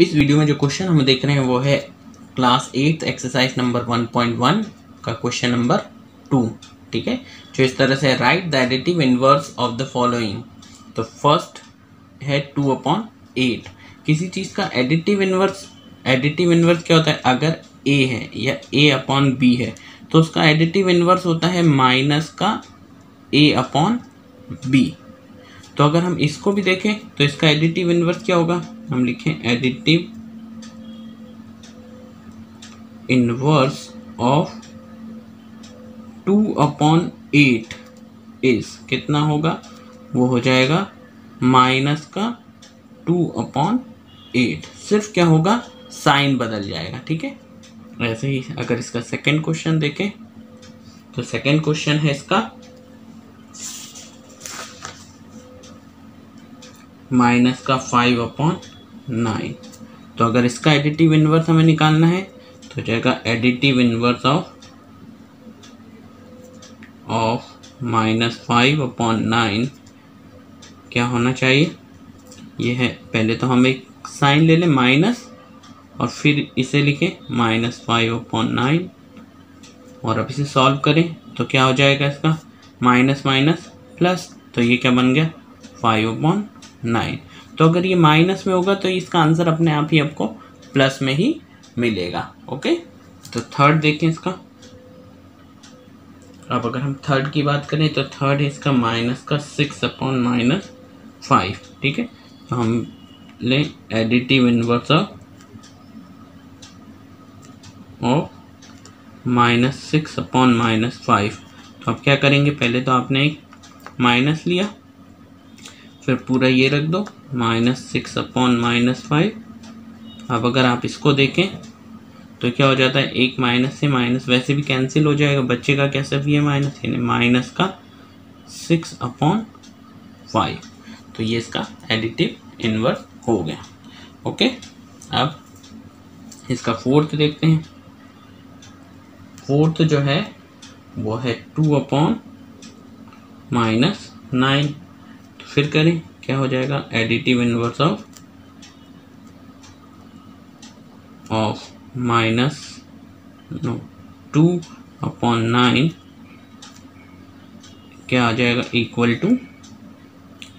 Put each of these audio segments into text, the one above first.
इस वीडियो में जो क्वेश्चन हम देख रहे हैं वो है क्लास एट्थ एक्सरसाइज नंबर 1.1 का क्वेश्चन नंबर टू ठीक है? जो इस तरह से write the additive inverse of the following तो फ़र्स्ट है टू अपॉन एट किसी चीज़ का एडिटिव इनवर्स एडिटिव इनवर्स क्या होता है? अगर ए है या ए अपॉन बी है तो उसका एडिटिव इनवर्स होता है माइनस का ए अपॉन बी तो अगर हम इसको भी देखें तो इसका एडिटिव इनवर्स क्या होगा? हम लिखें additive inverse of two upon eight is कितना होगा? वो हो जाएगा माइनस का टू अपॉन एट सिर्फ़ क्या होगा? साइन बदल जाएगा, ठीक है? ऐसे ही अगर इसका सेकंड क्वेश्चन देखें तो सेकंड क्वेश्चन है इसका माइनस का फाइव अपॉन नाइन तो अगर इसका एडिटिव इनवर्स हमें निकालना है तो जाएगा additive inverse of of minus five upon nine क्या होना चाहिए? ये है, पहले तो हम एक साइन ले लें माइनस और फिर इसे लिखें माइनस फाइव अपॉन नाइन और अब इसे सॉल्व करें तो क्या हो जाएगा इसका? माइनस माइनस प्लस तो ये क्या बन गया? Five upon nine. तो अगर ये माइनस में होगा तो इसका आंसर अपने आप ही आपको प्लस में ही मिलेगा, ओके? तो थर्ड देखें इसका। अब अगर हम थर्ड की बात करें तो थर्ड है इसका माइनस का सिक्स अपॉन माइनस फाइव, ठीक है? तो हम लें additive inverse of minus six upon minus five. तो अब क्या करेंगे? पहले तो आपने एक माइनस लिया फिर पूरा ये रख दो minus six upon minus five अब अगर आप इसको देखें तो क्या हो जाता है, एक माइनस से माइनस वैसे भी कैंसिल हो जाएगा, बच्चे का कैसे भी है माइनस यानी माइनस का सिक्स अपॉन फाइव तो ये इसका एडिटिव इनवर्स हो गया। ओके अब इसका फोर्थ देखते हैं। फोर्थ जो है, वो है टू अपॉन माइनस नाइन फिर करें, क्या हो जाएगा? Additive inverse of of minus no two upon nine क्या आ जाएगा? इक्वल टू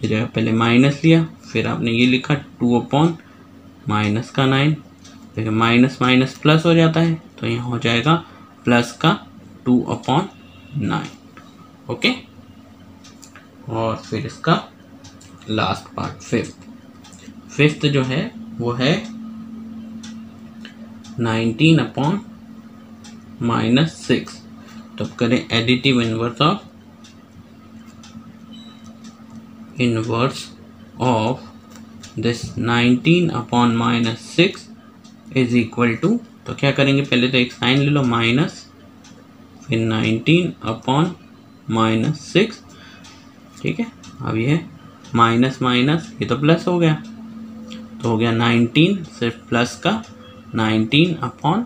जाएगा पहले माइनस लिया, फिर आपने ये लिखा टू अपॉन माइनस का नाइन देखिए माइनस माइनस प्लस हो जाता है तो यहाँ हो जाएगा प्लस का टू अपॉन नाइन ओके और फिर इसका लास्ट पार्ट, फिफ्थ। फिफ्थ जो है, वो है नाइनटीन अपॉन माइनस सिक्स। तो करें additive inverse of inverse of this nineteen upon minus six is equal to तो क्या करेंगे? पहले तो एक साइन ले लो, माइनस, फिर नाइनटीन अपॉन माइनस सिक्स। ठीक है? अब ये माइनस माइनस, ये तो प्लस हो गया। तो हो गया नाइनटीन, सिर्फ़ प्लस का नाइनटीन अपॉन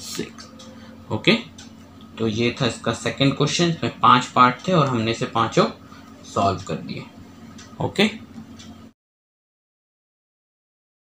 सिक्स। ओके? तो ये था इसका सेकंड क्वेश्चन इसमें पाँच पार्ट थे और हमने इसे पाँचों सॉल्व कर दिए। ओके?